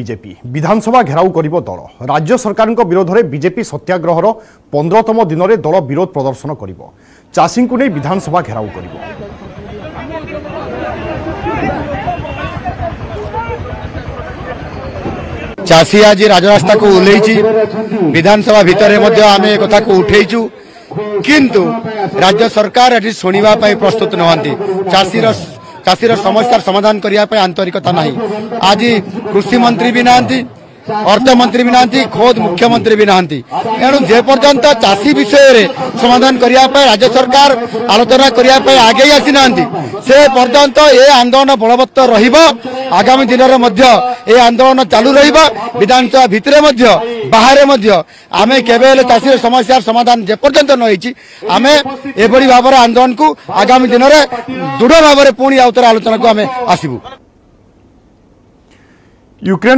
BJP বিধানসভা ঘেরাও করিব দল রাজ্য সরকারଙ୍କ বিরোধে বিজেপি সত্যাগ্রহর পনেরতম দিনের দল বিরোধ প্রদর্শন করিব চাষীঙ্কু নেই বিধানসভা ঘেরাও করিব চাষী আজ রাজরাস্তাকে ওহ্লাইছি বিধানসভা ভিতরে মধ্যে আমি কথাকে উঠেইছু কিন্তু রাজ্য সরকার এটি শুণবা প্রস্তুত নহান্তি চাষীর ଚାଷୀର ସମସ୍ୟାର ସମାଧାନ କରିବା ପାଇଁ ଆନ୍ତରିକତା ନାହିଁ ଆଜି କୃଷିମନ୍ତ୍ରୀ ବି ନାହାନ୍ତି ଅର୍ଥମନ୍ତ୍ରୀ ବି ନାହାନ୍ତି ଖୋଦ୍ ମୁଖ୍ୟମନ୍ତ୍ରୀ ବି ନାହାନ୍ତି ଏଣୁ ଯେପର୍ଯ୍ୟନ୍ତ ଚାଷୀ ବିଷୟରେ ସମାଧାନ କରିବା ପାଇଁ ରାଜ୍ୟ ସରକାର ଆଲୋଚନା କରିବା ପାଇଁ ଆଗେଇ ଆସିନାହାନ୍ତି ସେ ପର୍ଯ୍ୟନ୍ତ ଏ ଆନ୍ଦୋଳନ ବଳବତ୍ତର ରହିବ ଆଗାମୀ ଦିନରେ ମଧ୍ୟ ଏ ଆନ୍ଦୋଳନ ଚାଲୁ ରହିବ ବିଧାନସଭା ଭିତରେ ମଧ୍ୟ ବାହାରେ ମଧ୍ୟ ଆମେ କେବେ ହେଲେ ଚାଷୀର ସମସ୍ୟାର ସମାଧାନ ଯେପର୍ଯ୍ୟନ୍ତ ନ ହେଇଛି ଆମେ ଏଭଳି ଭାବରେ ଆନ୍ଦୋଳନକୁ ଆଗାମୀ ଦିନରେ ଦୃଢ଼ ଭାବରେ ପୁଣି ଆଉ ଥରେ ଆଲୋଚନାକୁ ଆମେ ଆସିବୁ ୟୁକ୍ରେନ୍